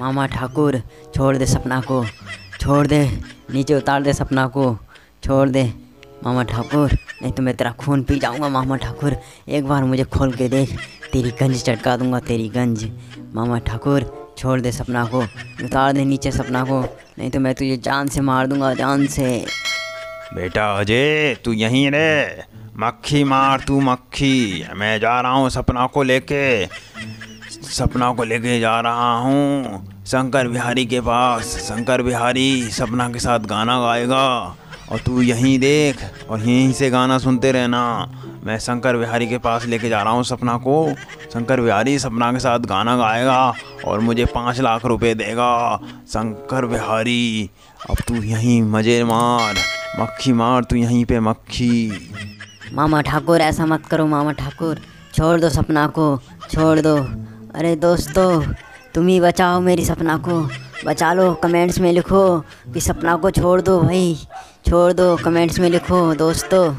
मामा ठाकुर, छोड़ दे सपना को। छोड़ दे, नीचे उतार दे सपना को। छोड़ दे, मामा ठाकुर, नहीं तो मैं तेरा खून पी जाऊँगा, मामा ठाकुर। एक बार मुझे खोल के देख, तेरी गंज चटका दूँगा, तेरी गंज। मामा ठाकुर, छोड़ दे सपना को, उतार दे नीचे सपना को। नहीं तो मैं तुझे जान से मार दूँगा, जान से। बेटा अजय, तू यहीं रहे। मक्खी मार तू, मक्खी। मैं जा रहा हूँ सपना को लेके। सपना को लेके जा रहा हूँ। शंकर बिहारी के पास। शंकर बिहारी सपना के साथ गाना गाएगा। और तू यहीं देख और यहीं से गाना सुनते रहना। मैं शंकर बिहारी के पास लेके जा रहा हूँ सपना को। शंकर बिहारी सपना के साथ गाना गाएगा और मुझे पाँच लाख रुपए देगा। शंकर बिहारी, अब तू यहीं मज़े मार। मक्खी मार तू यहीं पे मक्खी। मामा ठाकुर, ऐसा मत करो मामा ठाकुर। छोड़ दो सपना को। छोड़ दो। अरे दोस्तों, तुम ही बचाओ मेरी सपना को। बचा लो, कमेंट्स में लिखो कि सपना को छोड़ दो भाई। छोड़ दो, कमेंट्स में लिखो, दोस्तों।